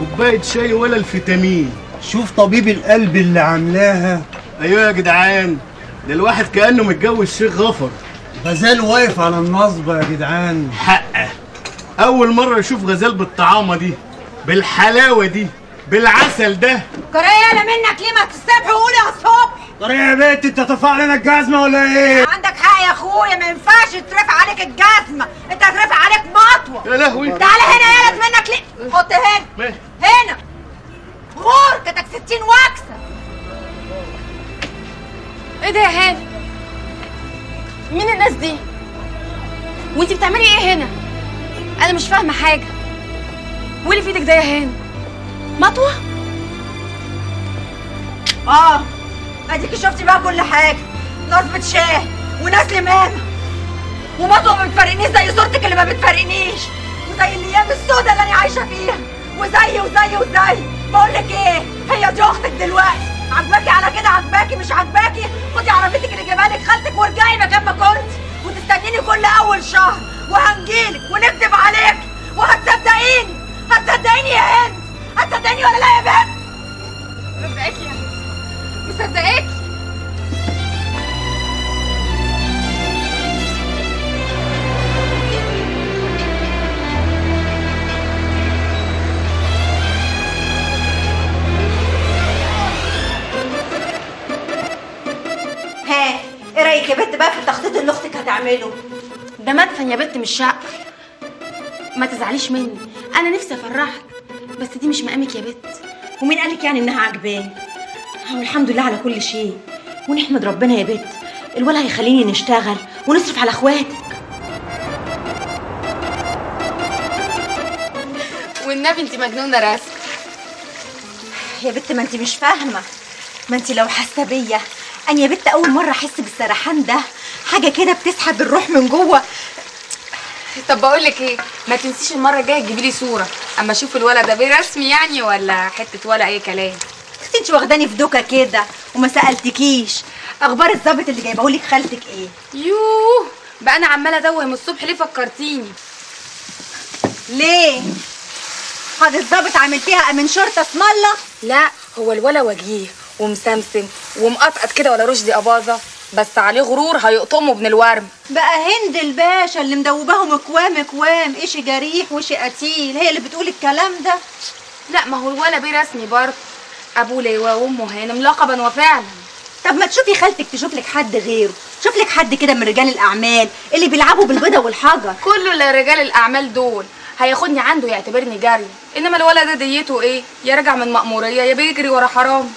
كوباية شاي ولا الفيتامين. شوف طبيب القلب اللي عاملاها. أيوه يا جدعان ده الواحد كأنه متجوز شيخ غفر. غزال واقف على النصبة يا جدعان. حقه. أول مرة أشوف غزال بالطعامة دي بالحلاوة دي بالعسل ده. كريه أنا منك ليه ما الصبح وقول يا الصبح طريقة يا بنت أنت ترفع لنا الجزمة ولا إيه؟ عندك حق يا إيه ده يا هاني مين الناس دي؟ وانت بتعملي إيه هنا؟ أنا مش فاهمة حاجة. واللي في إيدك ده يا هاني مطوة؟ آه أديكي شفتي بقى كل حاجة. نصبة شاه وناس لمامة ومطوة ما بتفرقنيش زي صورتك اللي ما بتفرقنيش وزي الأيام السوداء اللي أنا عايشة فيها. وزي وزي وزي. بقول لك إيه هي دي أختك دلوقتي. عجباكي على كده؟ عجباكي مش عجباكي عربيتك اللي جايبها لك خالتك وارجعي مكان ما كنت. وتستنيني كل أول شهر. وهنجيلك ونكتب عليك. وهتصدقيني. هتصدقيني يا هند. هتصدقيني ولا لا يا بنت؟ مصدقاكي يعني مصدقاكي؟ رايك يا بنت بقى في التخطيط اللي أختك هتعمله. ده مدفن يا بنت مش شقة. ما تزعليش مني أنا نفسي أفرحك. بس دي مش مقامك يا بنت. ومين قالك يعني إنها عجباني هو الحمد لله على كل شيء. ونحمد ربنا يا بنت. الولا هيخليني نشتغل ونصرف على أخواتك. والنبي انت مجنونة رسم يا بنت ما انت مش فاهمة. ما انت لو حاسة بيا أنا يا بنت أول مرة أحس بالسرحان ده. حاجة كده بتسحب الروح من جوه. طب بقول لك إيه؟ ما تنسيش المرة الجاية تجيبي لي صورة. أما أشوف الولد ده برسمي يعني ولا حتة ولا أي كلام؟ أختي انت واخداني في دوكة كده وما سألتكيش. أخبار الظابط اللي جايبهولك خالتك إيه؟ يوه بقى أنا عمالة ادوه من الصبح. ليه فكرتيني؟ ليه؟ هذا الظابط عامل فيها امين شرطة اسم الله؟ لا هو الولا وجيه ومسمسم ومقطقط كده ولا رشدي أباظة بس عليه غرور هيقطمه ابن الورم. بقى هند الباشا اللي مدوباهم كوام كوام إيش جريح وش قتيل هي اللي بتقول الكلام ده. لا ما هو الولا بيه رسمي برضه. أبوه لواء وامه هانم لقبا وفعلا. طب ما تشوفي خالتك تشوف لك حد غيره. شوف لك حد كده من رجال الأعمال اللي بيلعبوا بالبيضة والحجر. كله اللي رجال الأعمال دول. هياخدني عنده يعتبرني جاريه إنما الولد ده ديته إيه؟ يا راجع من مأمورية يا بيجري ورا حرام.